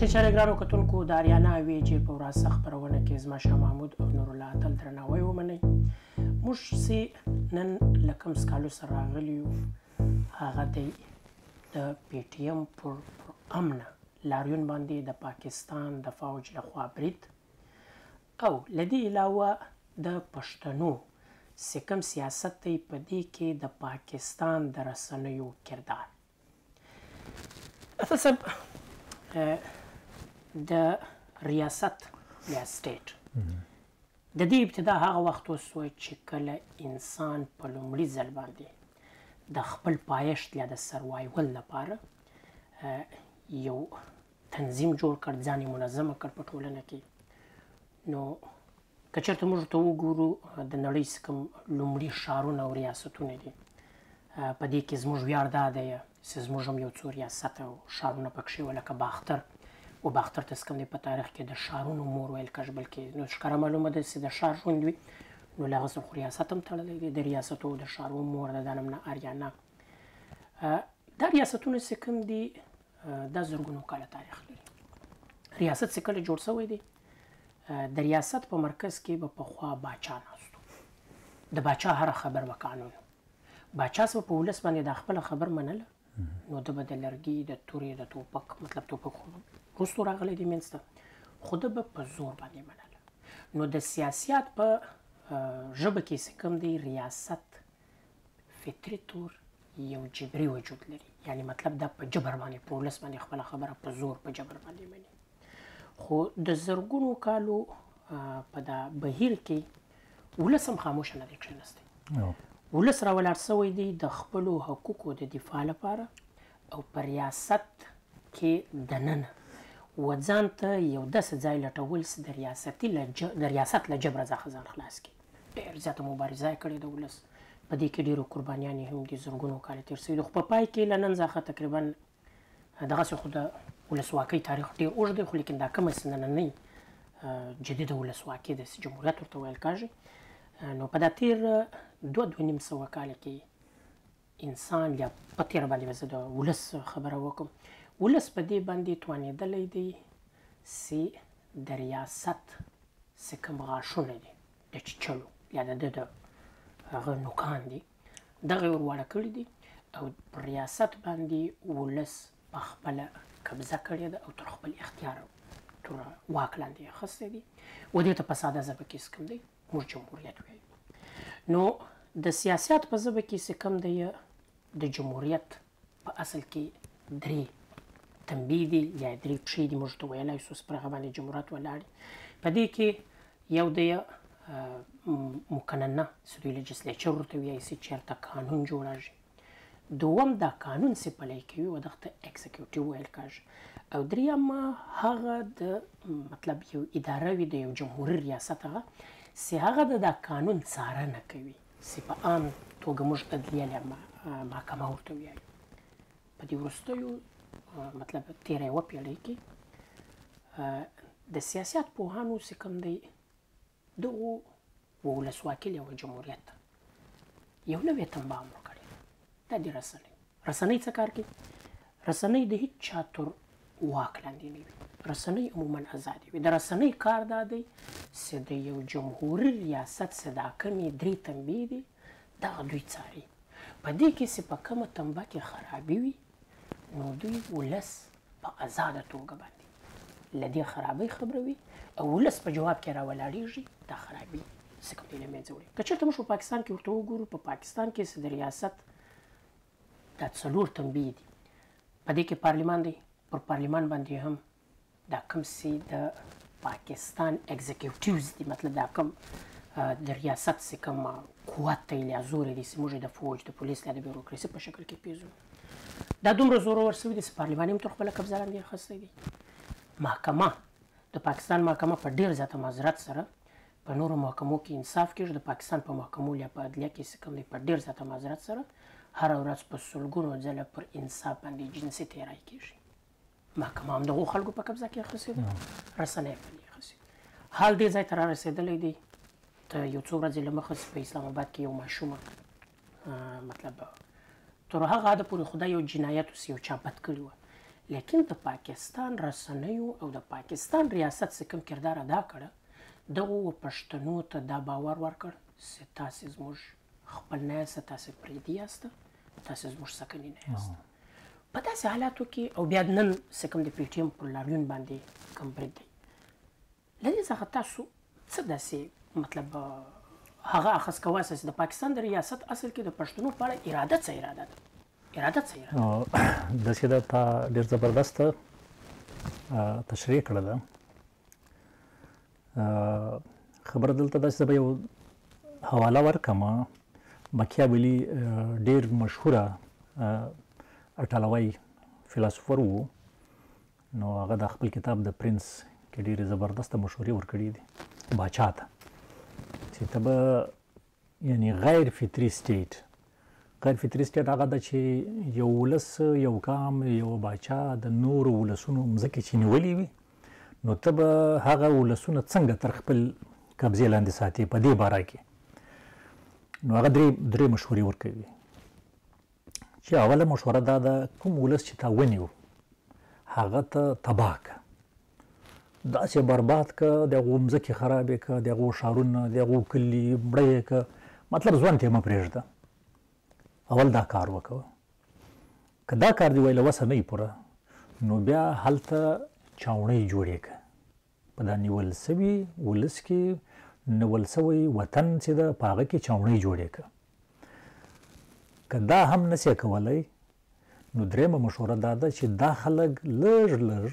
شیچاره ګرانو کتونکو د اریانا ویجې په ورځ خبرونه کې زما شاه محمود او نور الله تل درناوی ومنئ موږ سي نن لکم سکالو سره راغلی یو هغه دی د پی ټی ایم پر امن لاریون باندې د پاکستان د فوج لخوا برید او له دې علاوه د پښتنو څۀ کوم سياست دی په دې کې د پاکستان د رسنيو کردار؟ اتل صاحب د رياست يا سټيټ د دې ابتدا هغه وخت وسوه چې کله انسان په لومړي ځل باندې د خپل پايښت يا د سروائيول لپاره يو تنظیم جوړ کړ ځان یې منظم کړ په ټولنه کې نو که چېرته موږ ته وګورو د نړۍ څه کوم لومړي ښارونه او ریاستونه دي په دې کې زموږ ویاړ دا دی چې زموږ هم یو څو ریاست او ښارونه پکښې وو لکه باختر و باختر ته څه کوم دی په تاریخ کې د ښارونو مور ویل کېږي بلکې نو ښکاره معلومه ده چې د ښار ژوند وي نو له هغه سره خو ریاست هم تړلی دی د ریاستو او د ښارو مور ده دا نمنه اریانا دا ریاستونه چې کوم دي دا زرګونو کاله تاریخ لري. ریاست چې کله جوړ شوی دی، د ریاست په مرکز کې به پخوا باچا ناست و. د باچا هره خبره به قانون وه. باچا چې به په ولس باندې دا خپله خبره منله، نو ده به د لرګي، د تورې، د توپک، مطلب توپک خو وروسته راغلی دی منځ ته، خو ده به په زور باندې منله. نو د سیاسیات په ژبه کې چې کوم دی، ریاست فطري تور یو جبري وجود لري یعنی مطلب دا په جبر باندې په ولس باندې خپل خبره په زور په جبر باندې مني خو د زرګونو کالو په دا بهیر کې ولس هم خاموش نه دی کښېنستی ولس راولاړ سوی دی د خپلو حقوقو د دفاع لپاره او په ریاست کې دننه و ځان ته یو داسې ځای لټول چې د ریاستي د ریاست له جبره ځخه ځان خلاص کړي ډېر زیاته مبارزه یې کړې د ولس په دې کې ډېرو قربانیان یې هم دي زرګونو کاله تېر سوي دي خو په پای کې له نن ځاخه تقریبا دغسې خو د ولسواکۍ تاریخ ډېر اوږد دی خو لیکن دا کومه چې نننۍ جدیده ولسواکي ده چې جمهوریت ورته ویل کېږي نو په دا تېر دوه دوه نیم سوه کاله کې انسان یا په تېره باندې به زه د ولس خبره وکړم، ولس په دې باندې توانېدلی دی چې د ریاست چې کوم غاښونه دي د چیچلو یا د ده د هغه نوکان دي دغه یې ور واړه کړي دي او پر ریاست باندې ولس په خپله قبضه کړې ده او تر خپل اختیار تر واک لاندې یې اخیستی دی و دې ته په ساده ژبه کې څه کوم دی موږ جمهوریت ویایو نو د سیاسیات په زبه کې څه کم دی د جمهوریت په اصل کې درې تنبیه دي یا درې پښې دي موږ ته ویلای شو پر هغه باندې جمهوریت ولاړ په دې کې یو دی مکننه چې دوی لجسلیچر ورته وایي چې چېرته قانون جوړېږي دوم دا قانون سه پلی کوي و دغه ته ایکزیکیوټیو ویل کاږي او دریم هغه د مطلب یو اداره وي د یو جمهوري ریاست هغه سه هغه د دا قانون څارنه کوي سه په عام توګه موږ عدلیه لما محکمه ورته ویایو په دې وروستیو مطلب تیره یوه پیړۍ کې د سیاست پوهانو سه کوم دی دغو و ولسواکي له و جمهوریت ته یو نوی تنبا مړ کړی دا د رسنۍ رسنۍ څه کار کوي رسنۍ د هیڅ چا تر واک لاندې نه وي رسنۍ عموما ازادې وي د رسنۍ کار دا دی چې د یو جمهوري ریاست څه دا کمې درې تنبې دي دغه دوی څاري په دې کې چې په کومه تنبه کې خرابي وي نو دوی ولس په آزاده توګه باندې له دې خرابۍ خبروي او ولس په جواب کې راولاړېږي دا خرابي څه کوم له منځه وړي که چېرته موږ په پاکستان کې ورته وګورو په پاکستان کې چې د ریاست دا څلور تنبیې دي په دې کې پارلیمان دی پر پارلیمان باندې هم دا کوم سی د پاکستان ایگزیکیوټیوز دی مطلب دا کوم د ریاست سی کوم قوت ته یا زور دی سی موږ د فوج د پولیس لا د بیوروکراسي په شکل کې پیژنو دا دومره زور ورسوي دي چې پارلیمان هم تر خپل قبضه لاندې اخیستی دی محکمه د پاکستان محکمه په ډیر زیاته معذرت سره په نورو محکمو کې انصاف کېږي د پاکستان په محکمو یا په عدلیه کې چې کوم دی په ډېر زیاته معذرت سره هره ورځ په سلګونو ځله پر انصاف باندې جنسي تېری کېږي محکمه هم دغو خلکو په قبضه کې اخیستې ده رسنۍ په دې اخیستې حال دې ځای ته را رسېدلی دی ته یو څو ورځې له مخه په اسلام آباد کې یو ماشوم مطلب تر هغه حده پورې خو دا یو جنایت اوس یو چا بد کړي وه لیکن د پاکستان رسنیو او د پاکستان ریاست څه کوم کردار ادا کړه دغو پښتنو ته دا باور ورکړ چې تاسې زموږ خپل نه یاست تاسې پردي یاست تاسې زموږ سکني نه یاست په داسې حالاتو کې او بیا نن څه کوم د پی ټی ایم پر لاریون باندې کوم برید دی له دې څخه تاسو څه داسې مطلب هغه اخذ کوه چې د پاکستان د ریاست اصل کې د پښتنو په اړه اراده څه اراده ده اراده څه اراده داسې ده تا ډېر زبردست تشریح کړله خبره دلته دا چې به یو حواله ورکم مکیاولی ډیر مشهوره اټالوي فیلسوفر وو نو هغه د خپل کتاب د پرنس کې ډیره زبردست مشورې ورکړې دي باچا ته چې ته به یعنی غیر فطری سټیټ غیر فطری سټیټ هغه ده چې یو ولس یو قام یو باچا د نور ولسونو مزکه چې نیولې وي نو ته به هغه ولسونه څنګه تر خپل قبضه لاندې ساتي په دې باره کې نو هغه درې درې مشورې ورکوي چې اوله مشوره دا ده کوم ولس چې تا ونیو هغه ته تباه که داسې برباد که د هغو مځکې خرابې که د هغو ښارونه د هغو کلي مړه یې که مطلب ځوان ته مه پرېږده اول دا کار وکړه که دا کار دی وای له وسه نه پوره نو بیا هلته چاوڼۍ جوړې که په دا نیول سوي ولس کې نول سوی وطن چې ده په هغه کې چاوڼۍ جوړې که که دا هم نه سې کولای، نو درېمه مشوره دا ده چې دا خلک لږ لږ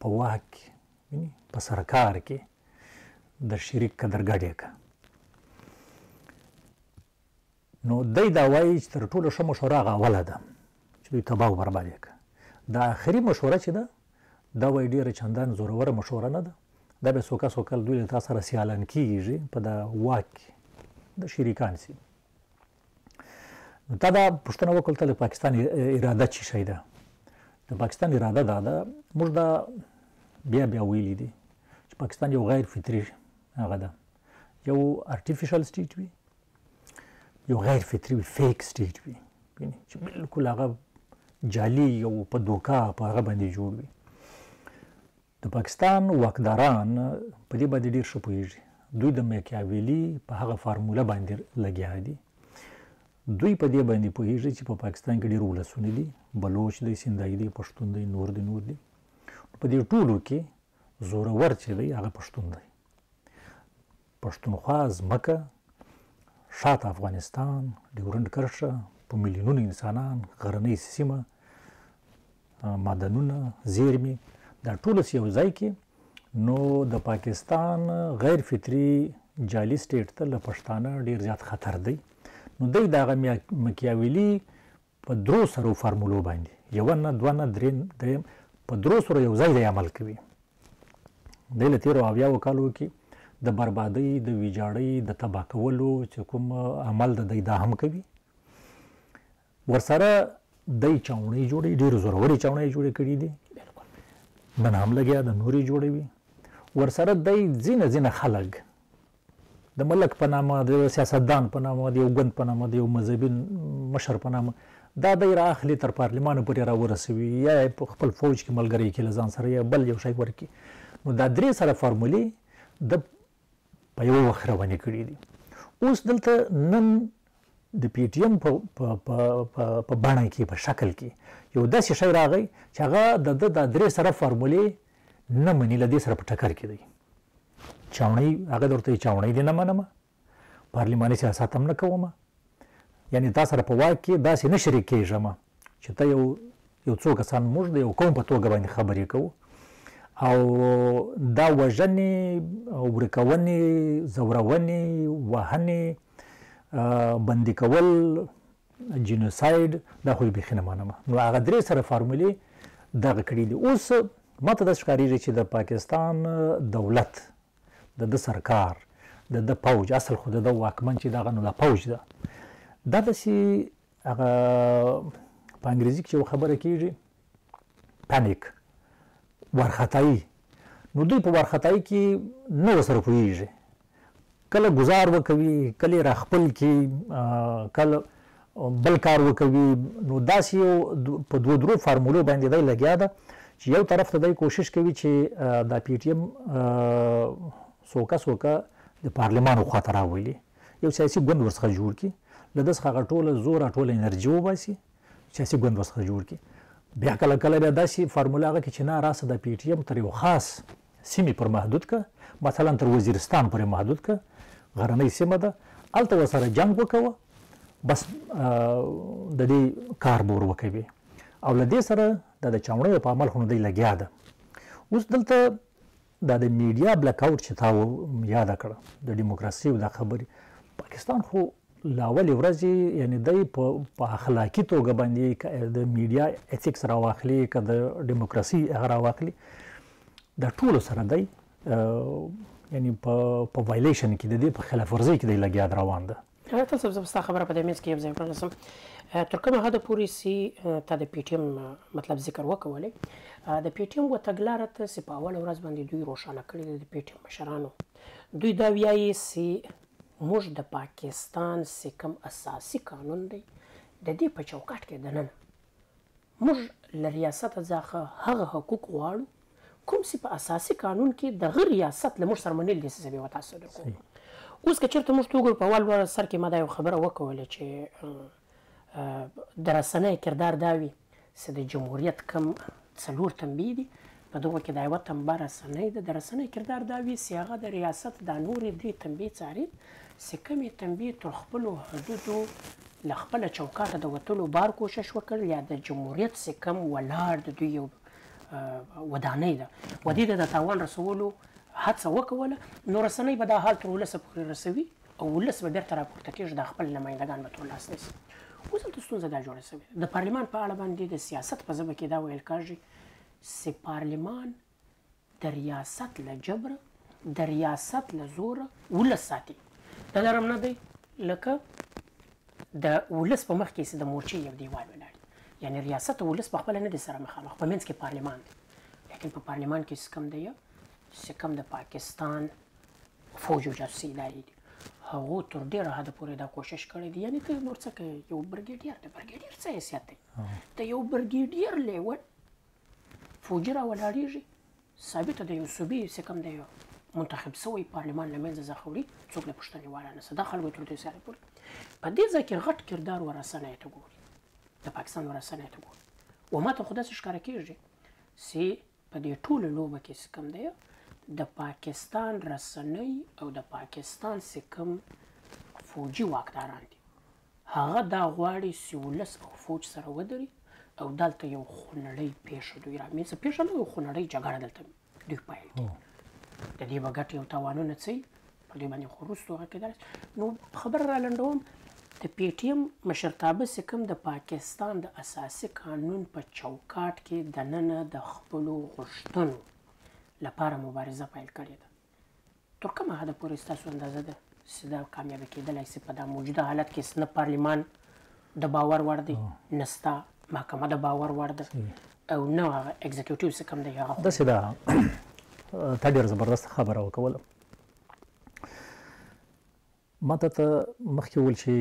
په واک کې، یعنی په سرکار کې د شریک قدرګډې که. نو دی دا وایي چې تر ټولو ښه مشوره هغه اوله ده چې دوی تباه او برباد یې که. دا اخري مشوره چې ده، دا وای ډیره چندان زوروره مشوره نه ده دا به سوکا سوکل دوی له تا سره سیالان کیږي په دا واک کې د شریکان سي نو تا دا پوښتنه وکړه ته د پاکستان اراده چی شي ده د پاکستان اراده دا ده موږ دا بیا بیا ویلي دي چې پاکستان یو غیر فطري هغه ده یو ارتفیشل سټیټ وي یو غیر فطری وي فیک سټیټ وي یعنی چې بالکل هغه جعلي او په دوکا په هغه باندې جوړ وي د پاکستان واکداران په دې باندې ډیر ښه پوهیږي دوی د میکیاویلی په هغه فارموله باندې لګیا دي دوی په دې باندې پوهیږي چې په پا پاکستان کې ډیر ولسونه دي بلوچ دی سندای دی پښتون دی نور دی نور دی په دې ټولو کې زورور چې دی هغه پښتون دی پښتونخوا ځمکه شاته افغانستان ډیورنډ کرښه په میلیونونو انسانان غرنۍ سیمه معدنونه زیرمې دا ټول یو ځای کې نو د پاکستان غیر فطری جعلي سټیټ ته له پښتانه ډیر زیات خطر دی نو دی دغه مکیاویلی په درو سرو فارمولو باندي يوه نه دوه نه درې دريم په درو سرو يو ځای دی عمل کوي دی له تېرو اوياو کالو کې د بربادۍ د ويجاړۍ د تباه کولو چې کوم عمل د دی دا هم کوي ورسره دی چاوڼۍ جوړي ډېر زوروري چاوڼۍ جوړې کړي دي نن هم لګیا د نوري جوړوي ورسره دی ځینه ځینه خلک د ملک په نامه، د یوه سیاستدان په نامه، د یو ګوند په نامه، د یو مذهبي مشر په نامه دا دی را اخلي تر پارلمانه پورې را ورسوي یا یې په خپل فوج کې ملګری کړي له ځان سره یا بل یو شی ورکړي نو دا درې سره فارمولې ده په یوه وخت روانې کړي دي اوس دلته نن د پی ټی ایم په په بڼه کې په شکل کې یو داسې شی راغی چې هغه د د درې سره فارمولې نه مني له دې سره په ټکر کې دی چاوڼۍ هغه درته چاوڼۍ دې نه منم پارلیماني سیاست هم نه کوم یعنی تا سره په واک کې داسې نه شریک کېږم چې ته یو یو څو کسان موږ د یو قوم په توګه باندې خبرې کوو او دا وژنې ورکونې زورونې وهنې بندي کول جینوساید دا خو بیخي نه منم نو هغه درې سره فارمولې دغه کړي دي اوس ماته داسې ښکارېږي چې د پاکستان دولت د د سرکار د د پوج اصل خو د د واکمن چې دغه نو د پوج ده دا داسې هغه په انګریزي کې یو خبره کیږي پانیک ورخطایي نو دوی په ورخطایي کې نه وسره پوهیږي کله ګزار وکوي کله یې راخپل کړي کله بل کار وکوي نو داسې یو په دوه درو فارمولو باندې دی لګیا ده چې یو طرف ته دی کوشش کوي چې دا پی ټی ایم سوکه سوکه د پارلمان خواته راولي یو سیاسي ګوند ورڅخه جوړ کړي له ده څخه ټوله زور ټوله انرژي وباسي سیاسي ګوند ورڅخه جوړ کړي بیا کله کله بیا داسې فارموله هغه کې چې نه راسه د پی ټی ایم تر یو خاص سیمې پر محدود که مثلا تر وزیرستان پورې محدود که غرنۍ سیمه ده الته وسره جنگ وکوه بس د دې کار بور وکوي او لدې سره د د چاونې په عمل خو دی لګیا ده اوس دلته دا د میډیا بلک اوټ چې تا یاد کړ د دیموکراسي او د خبرې پاکستان خو له اولې ورځې یعنې دی په په اخلاقي توګه باندې که د میډیا ایتیکس راواخلي که د ډیموکراسي هغه راواخلي د ټولو سره دی یعنی په په وایلیشن کې د دې په خلاف ورزي کې د لګیا روان ده ډاکټر صاحب زه ستا خبره په دې منځ کې یو ځای کړم سم تر کومه حد پورې سي ته د پی ټی ایم مطلب ذکر وکولې د پی ټی ایم و تګلاره ته سي په اول ورځ باندې دوی روښانه کړی د پی ټی ایم مشرانو دوی دا ویایي سي موږ د پاکستان سي کوم اساسي قانون دی د دې په چوکاټ کې دننه موږ له ریاست ځاخه هغه حقوق غواړو کوم سي په اساسي قانون کې دغه ریاست له موږ سره منل دي سي به تاسو درکو اوس که چرته موږ توګو په ول سر کې ما دا یو خبره وکوله چې د رسنۍ کردار دا وي څه د جمهوریت کم څلور تنبې دي، په دغو کې دا یوه تنبه رسنۍ ده، د رسنۍ کردار دا وي څې هغه د ریاست دا نورې درې تنبې څاري څې کمې تنبې تر خپلو حدودو له خپله چوکاټه د وتلو بار کوشش وکړ یا د جمهوریت څې کم ولاړ د دوی یو ودانۍ ده و دې ته د تاوان رسولو هڅه وکوله نو رسنۍ به دا حال تر ولسه پورې رسوي. او ولس به بیرته راپورته کیږي دا خپل نمایندګان به تور لاس نیسي اوس دلته ستونزه دا جوړه شوې ده د پارلمان په اړه باندې د سیاست په ژبه کې دا ویل کاږي چې پارلمان د ریاست له جبره د ریاست له زوره ولس ساتي دا نرم نه دی لکه د ولس په مخ کې چې د مورچې یو دیوال ولاړ یعنی ریاست او ولس په خپل نه دي سره مخامخ په منځ کې پارلمان دی لیکن په پارلمان کې څه کم دی څه کم د پاکستان فوجو جاسوسي ادارې دي هغو تر ډیره حد پورې دا کوشش کړی دی یعنی ته نور څه کوي یو برګیډیر دی برګیډیر څه حیثیت دی ته یو برګیډیر لیول فوجي را ولاړیږي ثابته د یو صوبې څه کم دی منتخب سوی پارلمان له منځه ځخوړي څوک له پوښتنې والا نه دا خلکو تر دې سره پورې په دې ځای کې غټ کردار ورسنه ته ګوري د پاکستان ورسنه ته ګوري و ما ته خو داسې ښکاره کېږي چې په دې ټوله لوبه کې چې کوم دی د پاکستان رسنۍ او د پاکستان چې کوم فوجي واکداران دي هغه دا غواړي چې ولس او فوج سره ودري او دلته یو خونړۍ پېښه دوی رامنځته پېښه نه یو خونړۍ جګړه دلته دوی پیل کړي د دې به ګټې او تاوانونه څه په دې باندې خو وروسته غږېدلای شو. نو خبره را لنډوم، د پي ټي ایم مشرتابه چې کوم د پاکستان د اساسي قانون په چوکاټ کې دننه د خپلو غوښتنو لپاره مبارزه پیل کړې ده، تر کومه حده پورې ستاسو اندازه ده چې دا کامیابه کېدلای شي په دا موجوده حالت کې چې نه پارلمان د باور وړ دی، نه ستا محکمه د باور وړ ده او نه هغه اګزیکیوټیو چې کوم دی هغه؟ داسې ده، تا ډېره زبردسته خبره وکوله. ما ته ته مخکې ویل چې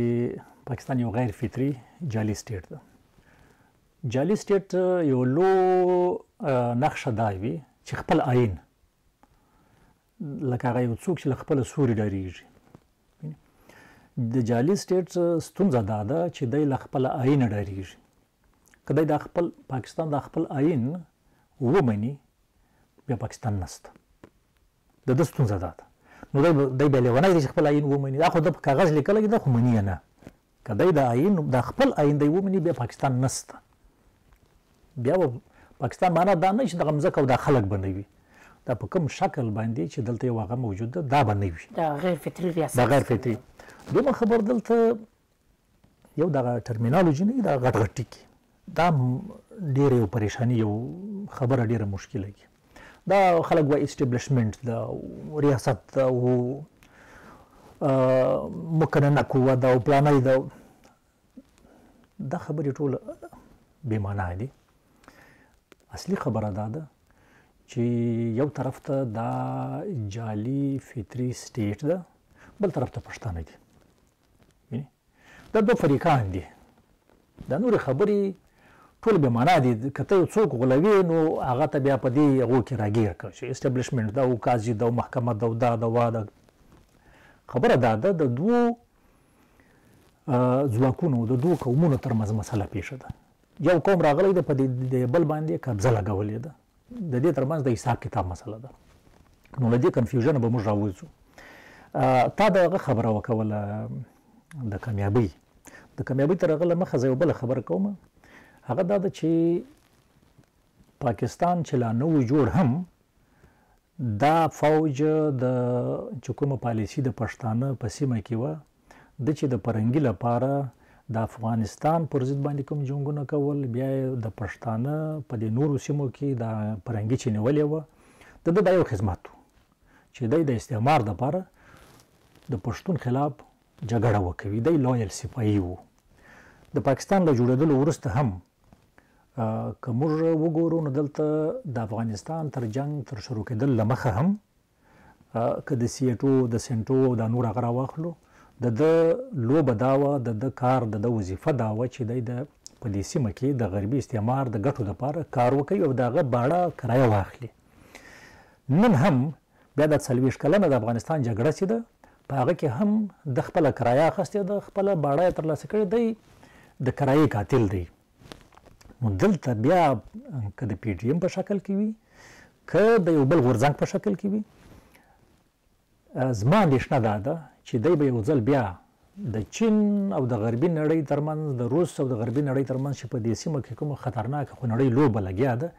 پاکستان یو غیر فطري جعلي سټیټ ده جعلي سټیټ یو لو نقشه دا وي چې خپل آئین لکه هغه یو څوک چې له خپل سوري ډاریږي د جعلي سټیټ ستونزه دا ده چې دی له خپل آئین ډاریږي که دی د خپل پاکستان د خپل آئین ومني بیا پاکستان نسته د ده ستونزه دا ده نو دی دی بیا لیونی دی چې خپل آئین ومني دا خو ده په کاغذ لیکلی دی ده خو مني یې نه که دی دا آئین دا خپل آئین دی ومني بیا پاکستان نسته بیا به پاکستان معنا دا نه چې دغه مځکه او دا خلک به نه وي دا په کوم شکل باندې چې دلته یو هغه موجود ده دا به نه وي دا غیر فطري ریاست دا غیر فطري دومره خبر دلته یو دغه ټرمینالوجي نه دا غټ غټ ټکی دا ډیر یو پریشانی یو خبره ډیره مشکله کی دا خلک وای اسټابلیشمنت دا ریاست دا او مکننه قوه دا او پلانای دا دا خبرې ټول بې معنا دي اصلي خبره دا ده چې یو طرف ته دا جعلي فطري سټیټ ده بل طرف ته پښتانه دي دا دوه فریقان دي دا نورې خبرې ټول بې معنا دي که ته یو څوک غولوې نو هغه ته بیا په دې هغو کې راګیر کړه چې اسټبلیشمنټ ده او قاضي ده او محکمه ده او دا ده وا ده خبره دا ده د دوو ځواکونو د دوو قومونو ترمنځ مسله پیښه ده یو قوم راغلی دی په دې بل باندې قبضه لګولې ده د دې ترمنځ د حساب کتاب مسله ده نو له دې کنفیوژنه به موږ راوځو تا د هغه خبره وکوله د کامیابۍ د کامیابۍ تر هغه له مخه زه یو بل خبره کوم هغه دا ده چې پاکستان چې لا نو جوړ هم دا فوج د چې کومه پالیسي د پښتانه په سیمه کې وه ده چې د پرنګي لپاره د افغانستان پر ضد باندې کوم جنګونه کول بیا د پښتانه په دې نورو سیمو کې د پرنګي چې نیولې وه د ده دا یو خدمت و چې دی د استعمار لپاره د پښتون خلاف جګړه وکوي دی لویل سپایي وو د پاکستان له جوړېدلو وروسته هم که موږ وګورو نو دلته د افغانستان تر جنګ تر شروع کېدل له مخه هم که د سیټو د سنټو او دا نور هغه راواخلو د ده لوبه دا وه د ده کار د ده وظیفه دا وه چې دی د په دې سیمه کې د غربي استعمار د ګټو لپاره کار وکړي او د هغه باړه کرایه واخلي نن هم بیا دا څلوېښت کلنه د افغانستان جګړه چې ده په هغه کې هم د خپله کرایه اخیستې ده خپله باړه یې ترلاسه کړې دی د کرایې قاتل دی نو دلته بیا که د پی ډی ایم په شکل کې وي که د یو بل غورځنګ په شکل کې وي زما اندېښنه دا ده چې دی به یو ځل بیا د چین او د غربي نړۍ ترمنځ د روس او د غربي نړۍ ترمنځ چې په دې سیمه کې کومه خطرناکه خونړۍ لوبه لګیا ده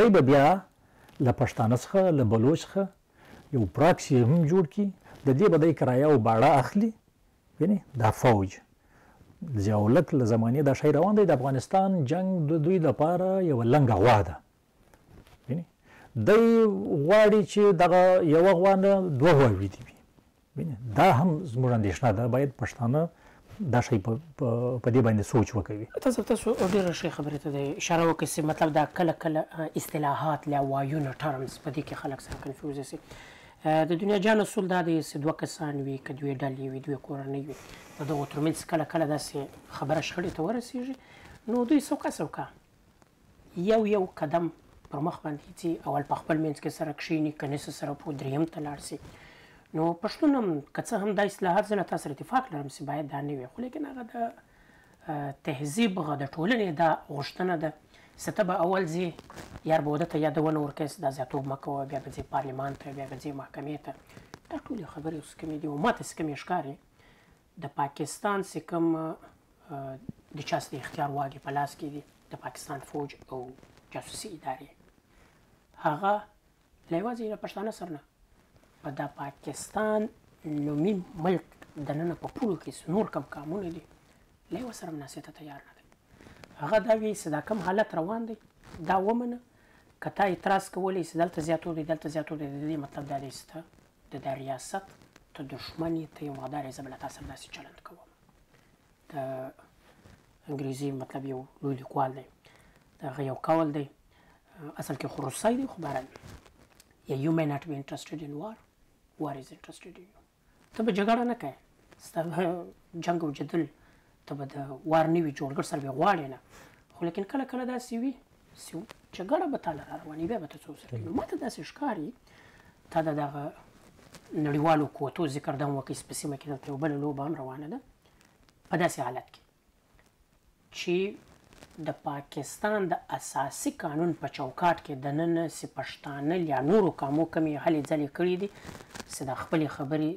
دی به بیا له پښتانه څخه له بلوچ څخه یو پراکسي هم جوړ کړي د دې به دی کرایه او باړه اخلي وینې دا فوج زیاولک له زمانې دا شی روان دی د افغانستان جنگ د دوی لپاره یو لنګه غوا ده وینې دی غواړي چې دغه یو غوا نه دوه غواوې دي وینې دا هم زموږ اندېښنه ده باید پښتانه دا شی په په دې باندې سوچ وکوي تاسو تاسو ډېر ښه خبرې ته د اشاره وکړي چې مطلب دا کله کله اصطلاحات لا وایونه ټرمز په دې کې خلک سره کنفیوز شي د دنيا جان اصول دا دی چې دوه کسان وي، که دوې ډلې وي، دوې کورنۍ وي، د دغو تر منځ کله کله داسې خبره شخړې ته ورسېږي، نو دوی سوکه سوکه يو يو قدم پر مخ باندې ځي، اول په خپل منځ کې سره کښېني، که نه شي سره پوه درېيم ته لاړ شي، نو پښتون هم که څه هم دا اصطلاحات زه له تا سره اتفاق لرم چې بايد دا نه وي، خو ليکن هغه د تهذیب غه د ټولنې دا غوشتنه ده سه ته به اول ځې یار به ودته یادونه ورکوې سه دا زیاتوب مه کوه بیا به ځې پارلمان ته بیا به ځې محکمې ته دا ټولې خبرې اوس کمې دي او ما ته سه کمې ښکاري د پاکستان سه کوم د چا سه د اختیار واګې په لاس کې دي د پاکستان فوج او جاسوسي ادارې هغه له یوازې یوه پښتانه سره نه، په دا پاکستان نومي ملک دننه په پولو کې چې نور کوم قامونه دي، له یوه سره هم ناستې ته تیار نه دی. هغه دا وایي چې دا کوم حالت روان دی، دا ومنه، که تا اعتراض کولی چې دلته زیاتو دی، دلته زیاتو دی، د دې مطلب دا دی چې ته د دا ریاست ته دښمن یې، ته یې مردار یې، زه به له تا سره داسې چلند کوم. د انګریزي مطلب یو لوی لیکوال دی، د هغه یو قول دی. اصل کې خو روسای دی خو بهرحال یا یو مې ناټ بی انټرسټډ ان وار وار از انټرسټډ ان یو ته به جګړه نه کوې ستا جنګ او جدل ته به د وار نه وي جوړګر سره به غواړې نه خو لیکن کله کله داسې وي چې جګړه به تاله را روانې بیا به ته څه وسره کوي ما ته داسې ښکاري تا د دغه نړیوالو قوتو ذکر دم وکړي چې په سیمه کې دلته یو بله لوبه هم روانه ده په داسې حالت کې چی د پاکستان د اساسی قانون په چوکاټ کی دننه سی پښتانه لیا نورو قامو کمی هلی ځلی کړی دی سی دا خپلی خبری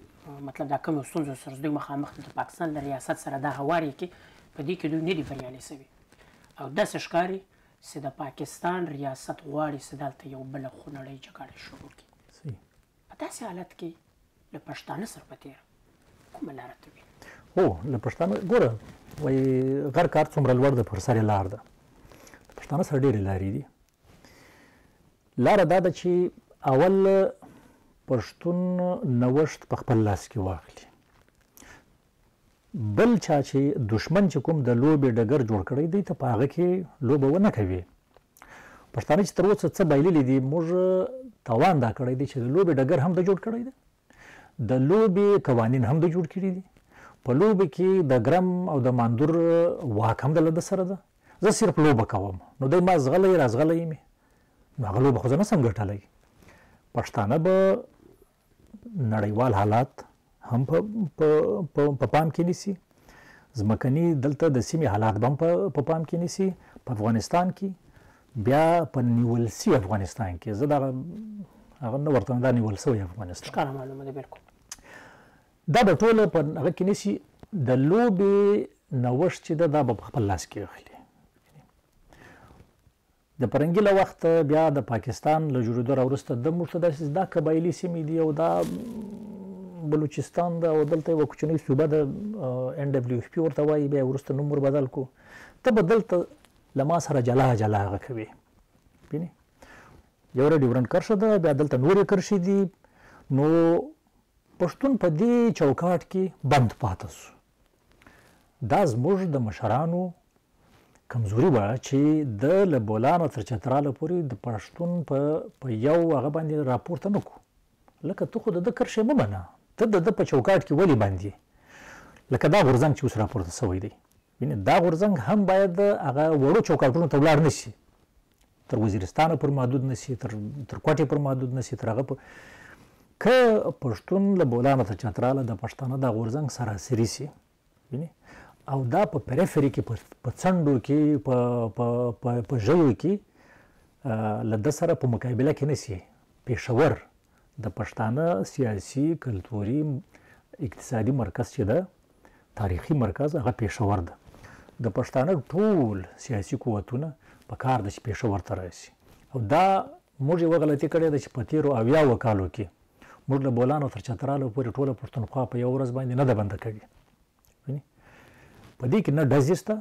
مطلب دا کمیو ستونزو سره دوی مخامخ دی د پاکستان له ریاست سره دا هوار یی کی په دی کی دوی ندی بریالی سوی او داسی ښکاری سی د پاکستان ریاست غواړی سی دالته یو بله خونړی جګړه شروع کړی. په داسې حالت کې له پښتانه سربتېره کومه لاره ته وینې؟ هو، له پښتانه، ګوره، وایي غر کار څومره لوړ ده پر سر یې لار ده. له پښتانه سره ډېرې لارې دي. لاره دا ده چې اول پښتون نوښت په خپل لاس کې واخلي. بل چا چې دښمن چې کوم د لوبې ډګر جوړ کړی دی ته په هغه کې لوبه ونه کوې پښتانه چې تر اوسه څه بایللي دي موږ توان دا کړی دی چې د لوبې ډګر هم د جوړ کړی دی د لوبې قوانین هم د جوړ کړي دي په لوبې کې د ګرم او د ماندور واک هم د لده سره ده زه صرف لوبه کوم نو دی ما زغلی را زغلی مې نو هغه لوبه خو زه نه سم ګټلی پښتانه به نړیوال حالات هم په په په په پام کې نیسي ځمکني دلته د سیمې حالات به هم په په پام کې نیسي په افغانستان کې بیا په نیول سي افغانستان کې زه دا هغه نه ورته دا نیول سوی افغانستان ښکاره معلومه ده بالکل دا به ټوله په هغه کې نیسي د لوبې نوښت چې ده دا به په خپل لاس کې اخلي د پرنګي له وخت بیا د پاکستان له جوړېدو را وروسته د موږ ته داسې دا قبایلي سیمې دي او دا بلوچستان ده او دلته یوه کوچنۍ صوبه ده ان ډبلیو اف پي ورته وایي بیا وروسته نوم ور بدل کو ته به دلته له ما سره جلا جلا هغه کوي پینې یو را ډیورنډ کرښه ده بیا دلته نورې کرښې دي نو پښتون په دې چوکاټ کې بند پاتې شو دا زموږ د مشرانو کمزوري وه چې د له بولانه تر چتراله پورې د پښتون په په یو هغه باندې راپورته نه کو لکه ته خو د ده کرښې مه منه ته د ده په چوکاټ کې ولې باندې لکه دا غورځنګ چې اوس راپورته سوی دی وینې دا غورځنګ هم باید هغه وړو چوکاټونو ته ولاړ نه شي تر وزیرستانه پر محدود نه سي تر تر کوټې پر محدود نه سي تر هغه پر که پښتون له بولانه تر چتراله د پښتانه د غورځنګ سراسري سي ویني او دا په پریفری کې په څنډو کې په په ژیو کې له د سره په مقابله کې نه سي پېښور د پښتانه سیاسي، کلتوري، اقتصادي مرکز چې ده، تاریخي مرکز، هغه پېښور ده. د پښتانه ټول سیاسي قوتونه په کار ده چې پېښور ته راشي او دا موږ یوه غلطي کړې ده چې په تېرو اویاوو کالو کې موږ له بولانو تر چترالو پورې ټوله پښتونخوا په یوه ورځ باندې نه ده بنده کړې. په دې کې نه ډزې شته،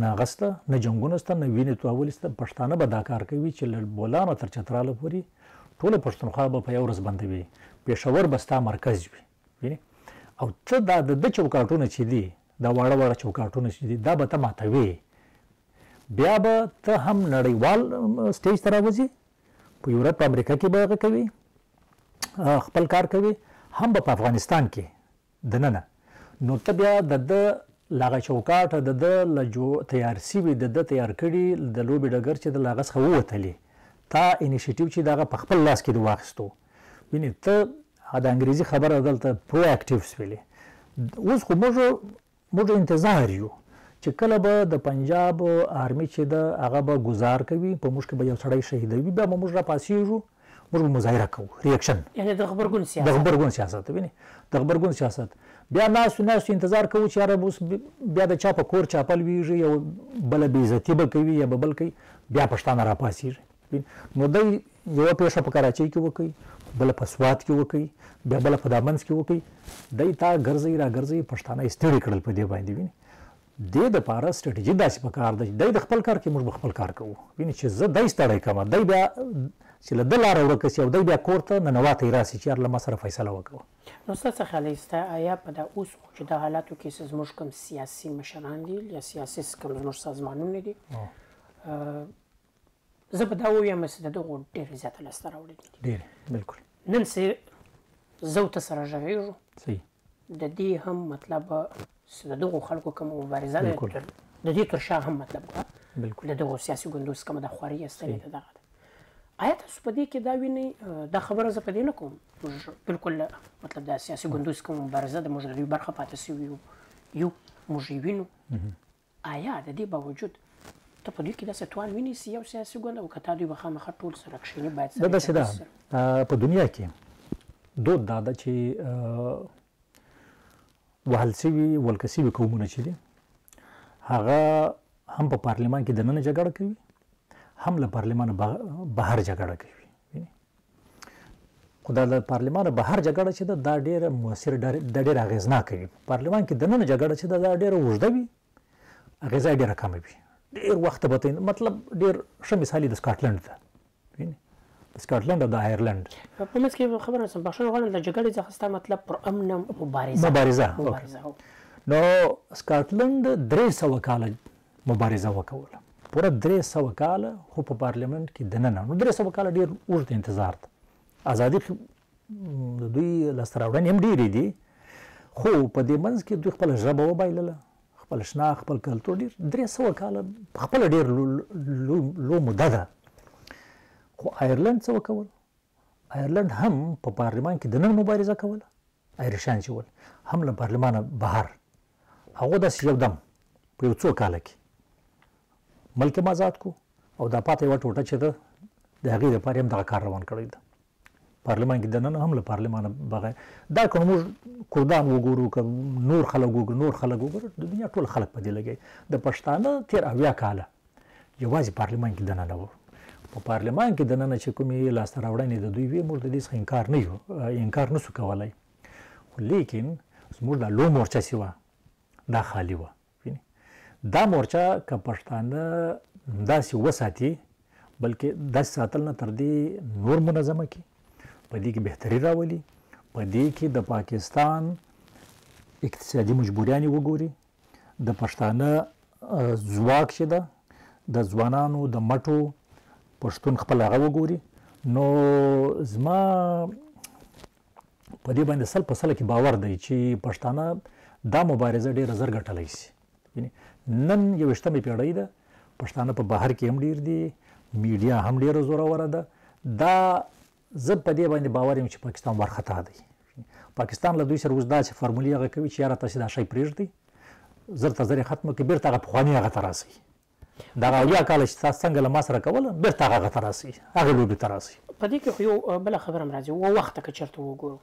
نه هغه سته، نه جنګونه سته، نه وینې توئول سته، پښتانه به دا کار کوي چې له بولانه تر چتراله پورې ټوله پښتونخوا به په یوه ورځ بندوې، پېښور به ستا مرکز وي، وینې، او ته دا د ده چوکاټونه چې دي، دا واړه واړه چوکاټونه چې دي، دا به ته ماتوې، بیا به ته هم نړیوال سټېج ته راوځې، په یورپ په امریکا کې به هغه کوې، خپل کار کوې، هم به په افغانستان کې دننه نو ته بیا د ده له هغه چوکاټه د ده له جو تیار سوي د ده تیار کړي د لوبي ډګر چي ته له هغه څخه ووتلې تا انیشیټیو چي د هغه په خپل لاس کي دي واخیستو وینې ته هغه د انګریزي خبره ده دلته پرو اکټیو سویلې اوس خو موږ موږ انتظار یو چې کله به د پنجاب آرمي چې ده هغه به ګزار کوي په موږ کې به یو سړی شهیدوي بیا به موږ راپاڅیږو موږ به مظاهره کوو ریاکشن یعنی د غبرګون سیاست د غبرګون سیاست ویني د غبرګون سیاست بیا ناستو ناستو انتظار کوو چې یاره اوس بیا د چا په کور چاپل ویږي یو بله بې عزتي به کوي یا به بل کوي بیا پښتانه راپاڅېږي نو دی یوه پېښه په کراچۍ کې وکړي، بله په سوات کې وکړي، بیا بله په دا منځ کې وکړي، دی تا ګرځوي را ګرځوي، پښتانه یې ستړي کړل په دې باندې، وینې؟ دې دپاره سټرټیجي داسې په کار ده چې دی د خپل کار کوي، موږ به خپل کار کوو، وینې؟ چې زه دی ستړی کړم، دی بیا چې له ده لاره ورکه شي او دی بیا کور ته ننواتی راشي چې یار له ما سره فیصله وکړه. نو ستا څه خیال دی ستا ایا په دا اوس موجوده حالاتو کې چې زموږ کوم سیاسي مشران دي یا سیاسي چې کوم زموږ سازمانونه دي، زه به دا وویم چې د دغو ډېرې زیاتې لاسته راوړنې دي. ډېرې، بلکل. نن چې زه او ته سره غږېږو. صحیح. د دې هم مطلب چې د دغو خلکو کومه مبارزه ده. بلکل. د دې تر شا هم مطلب دا. بلکل. د دغو سیاسي ګوندو چې کومه دا خواري یا ستړیا ده دغه ده. ایا تاسو په دې کې دا وینئ، دا خبره زه په دې نه کوم، موږ بلکل مطلب دا سیاسي ګوندو چې کومه مبارزه ده موږ د دوی برخه پاتې شوي یو، موږ یې وینو. آيا د دې باوجود ته په دوی کې داسې توان ویني چې یو سیاسي ګوند او که تا دوی به خامخا ټول سره کښېني باید دا داسې ده په دنیا کې دود دا ده چې وهل سوي ولکه سوي قومونه چې دي هغه هم په پارلمان کې دننه جګړه کوي هم له پارلمانه بهر جګړه کوي خو دا د پارلمان بهر جګړه چې ده دا ډېره موثره دا ډېره اغېزناکه وي پارلمان کې دننه جګړه چې ده دا ډېره اوږده وي اغېزه یې ډېره کمه وي ډېر وخت به ته مطلب ډېر ښه مثال د سکاټلند ده د سکاټلند او د آیرلند په منځ کې خبره سم بخښنه غواړم د جګړې څخه ستا مطلب پر امن مبارزه مبارزه نو سکاټلند درې سوه کاله مبارزه وکوله پوره درې سوه کاله خو په پارليمنټ کې دننه نو درې سوه کاله ډېر اوږد انتظار ده ازادي د دوی لاسته راوړنې هم ډېرې دي خو په دې منځ کې دوی خپله ژبه وبایلله خپل شنا خپل کلتور ډېر درې سوه کاله په خپله ډېر لو موده ده خو آیرلنډ څه وکول آیرلنډ هم په پارلمان کې دننه مبارزه کوله ایرشان چې ول هم له پارلمانه بهر هغو داسې یو دم په یو څو کاله کې ملک هم آزاد کو او دا پاته یوه ټوټه چې ده د هغې لپاره هم دغه کار روان کړی ده پارلمان کې دننه هم له پارلمانه بغیر دا که موږ کردان وګورو که نور خلک وګورو نور خلک وګورو د دنیا ټول خلک په دې لګي د پښتانه تېر اویا کاله یوازې پارلمان کې دننه و. په پارلمان کې دننه چې کومې لاسته راوړنې د دوی وې موږ د دې څخه انکار نه یو انکار نه سو کولای خو لیکن زموږ دا لو مورچه چې وه دا خالي وه دا مورچه که پښتانه داسې وساتي بلکې داسې ساتل نه تر دې نور منظمه کی په دې کې بهتري راولي په دې کې د پاکستان اقتصادي مجبوریانې وګوري د پښتانه ځواک چې ده د ځوانانو د مټو پښتون خپل هغه وګوري نو زما په دې باندې سل په سل کې باور دی چې پښتانه دا مبارزه ډیره زر ګټلای شي یعنی نن یوشتمه پیړۍ ده پښتانه په بهر کې هم ډیر دي میډیا هم ډیره زوره وره ده دا زه په دې باندې باور یم چې پاکستان وارخطا دی. پاکستان له دوی سره اوس داسې فارمولې هغه کوي چې یاره تاسې دا شی پرېږدئ، زر ته زر یې ختمه کړئ، بېرته هغه پخواني هغه ته راسئ. دغه اویا کاله چې تاسو څنګه له ما سره کوله، بېرته هغه هغه ته راسئ، هغې لوبې ته راسئ. په دې کې خو یو بله خبره هم راځي، و وخت ته که چېرته وګورو،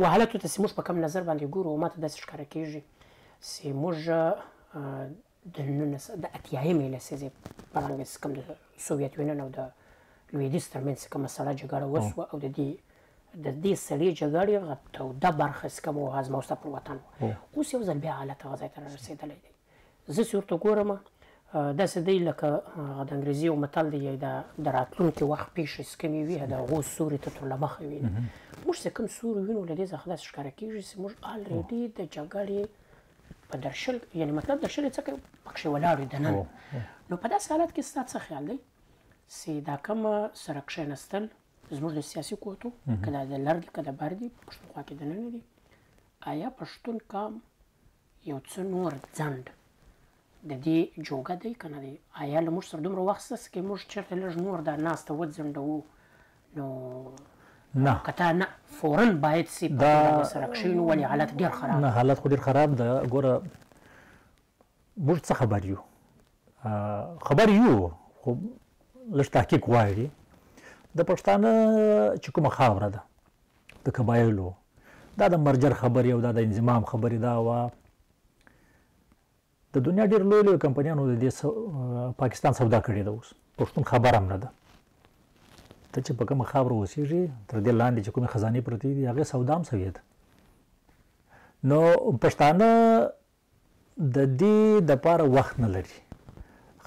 و حالتو ته چې موږ په کوم نظر باندې ګورو، ما ته داسې ښکاره کېږي چې موږ د نولس سوه د اتیایمې لسیزې په رنګ چې کوم د سوویت یونین او د لویدیځ ترمنځ چې کومه سړه جګړه وسوه او د دې د دې سړې جګړې هغه توده برخه چې کومه وه زما ستا پر وطن وه اوس یو ځل بیا حالت هغه ځای ته رارسېدلی دی زه چې ورته ګورم داسې دی لکه هغه د انګریزي یو متل دی یعنې د راتلونکي وخت پېښې چې کومې وي د هغو سوري ته تر له مخه وي موږ چې کوم سوري وینو له دې څخه داسې ښکاره کېږي چې موږ الریډي د جګړې په درشل یعنی مطلب درشل څه کوي پکښې ولاړ وي دننه نو په داسې حالت کې ستا څه خیال دی چې دا کوم سره کښېنستل زموږ د سیاسي کوتو که دا د لر دي که د بر دي په پښتونخوا کې دننه دي آیا پښتون قام یو څه نور ځنډ د دې جوګه دی که نه دی؟ ايا له موږ سره دومره وخت شته چې موږ چېرته لږ نور دا ناسته وځنډوو نو نه کته نه فورا باید سي په دا مسله کښینو ولې حالت ډیر خراب نه حالت خو ډیر خراب ده ګوره موږ څه خبر یو خبر یو خو لږ تحقیق غواړي د پښتانه چې کومه خاوره ده د قبایلو دا د مرجر خبرې او دا د انضمام خبرې دا وا د دنیا ډیر لوی لوی کمپنیانو د دې پاکستان سودا کړې ده اوس پښتون خبر هم نه ده ته چې په کومه خاوره اوسېږي تر دې لاندې چې کومې خزانې پرتې دي هغې سودا هم سوې ده نو پښتانه د دې دپاره وخت نه لري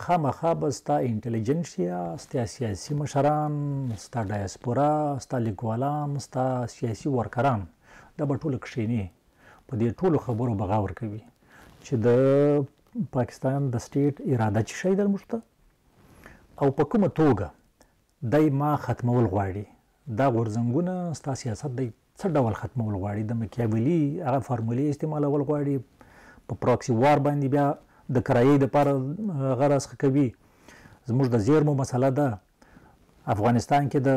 خامخا به ستا انټلیجنسیا ستا سیاسي مشران ستا ډایسپورا ستا لیکوالان ستا سیاسي ورکران دا به ټول کښیني په دې ټولو خبرو به غور کوي چې د پاکستان د سټیټ اراده چې شی ده موږ ته او په کومه توګه دای ما ختمول غواړي دا غورځنګونه ستا سیاست دی څه ډول ختمول غواړي د مکیاویلی هغه فارمولې استعمالول غواړي په پراکسی وار باندې بیا د کرایې د پاره غرض کوي زموږ د زیرمو مسله ده افغانستان کې د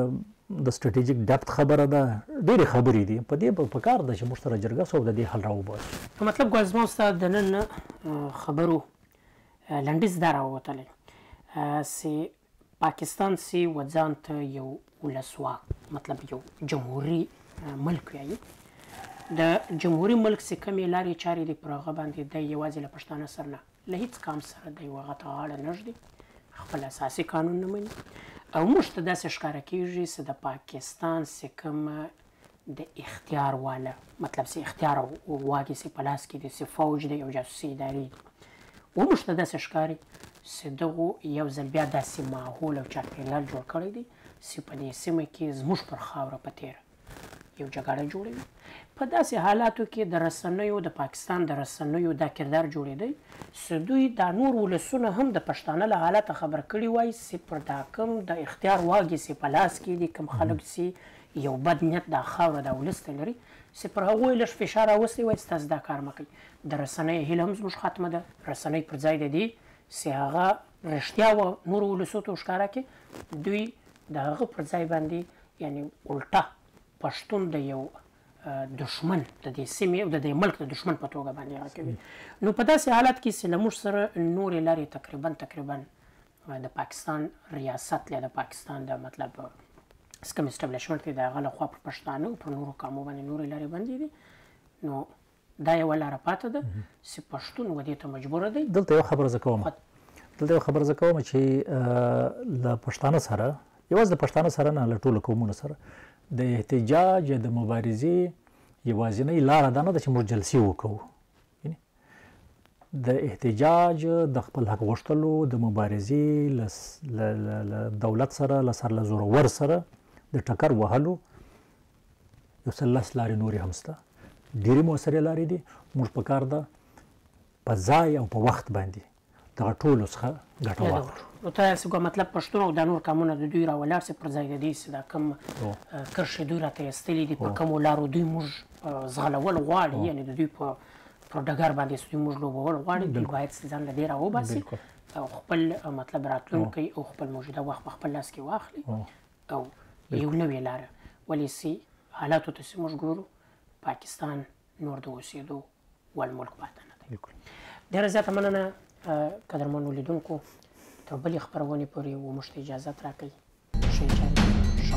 د سټریټیجیک ډپت خبره ده ډېرې خبرې دي په دې په کار ده چې موږ سره جرګه سو د دې حل راوباسو په مطلب ګوز ما استاد د نن خبرو لنډیز دا راووتلی چې پاکستان سی و ځان ته یو ولسواک مطلب یو جمهوري ملک وایي د جمهوري ملک څخه کومې لارې چارې دي پر هغه باندې د یوازې له پښتانه سره نه له هیڅ قام سره د یوه غته غاړه نه ږدي، خپل اساسي قانون نه مني او موږ ته داسې ښکاره کېږي چې د پاکستان چې کوم د اختیار واله مطلب چې اختیار او واک یې په لاس کې دي، چې فوج دی او جاسوسي ادارې دي، و موږ ته داسې ښکاري چې دغو یو ځل بیا داسې ماحول او چاپېریال جوړ کړی دی چې په دې سیمه کې زموږ پر خاوره په تېره یو جګړه جوړوي په داسې حالاتو کې د رسنیو د پاکستان د رسنیو دا کردار جوړېدی چې دوی دا نور ولسونه هم د پښتانه له حالته خبر کړي وای چې پر دا کوم د اختیار واګ یې چې په لاس کې دي کوم خلک چې یو بد نیت دا خاوره دا ولس ته لري چې پر هغو یې لږ فشار راوستی وای چې تاسو دا کار مه کوئ د رسنیو هیله هم زموږ ختمه ده رسنۍ پر ځای د دې چې هغه رښتیا و نورو ولسو ته وښکاره کړي دوی د هغه پر ځای باندې یعنی الټه پښتون د یو دشمن د دې سیمې او د دې ملک د دشمن په توګه باندې هغه کوي نو په داسې حالت کې چې له موږ سره نورې لارې تقریبا تقریبا د پاکستان ریاست یا د پاکستان د مطلب کوم اسټابلیشمنټ دی د هغه لخوا پر پښتانه او پر نورو قامو باندې نورې لارې بندې دي نو دا یوه لاره پاته ده چې پښتون ودې ته مجبور دی. دلته یو خبره زه کوم دلته یو خبره زه کوم چې له پښتانه سره یوازې د پښتانه سره نه له ټولو قومونو سره د احتجاج د مبارزې یوازینۍ لاره دا نه ده چې موږ جلسې وکړو یعنی د احتجاج د خپل حق غوښتلو د مبارزې له دولت سره له سر له زورور سره د ټکر وهلو یو څه لس لارې نورې هم شته ډېرې موثرې لارې دي موږ په کار ده په ځای او په وخت باندې دغه ټولو څخه ګټه واخلو نو ته څه کوم مطلب پښتون او د نور قومونه د دوی راولار سي پر ځای د دې سي دا کم کرښې دوی راته استلې دي په کوم لارو دوی موږ زغلول غواړي یعنی د دوی په پر ډګر باندې سوی موږ لوبول غواړي دوی باید ځان له دې راوباسي او خپل مطلب راتلونکی او خپل موجوده وخت په خپل لاس کې واخلي او په یو نوې لاره ولې سي حالاتو ته سي موږ ګورو پاکستان نور د اوسېدو وړ ملک پاتې نه دی ډېره زیاته مننه قدرمنو لیدونکو تر بلې خپرونې پورې و موږ ته اجازه راکړئ ښه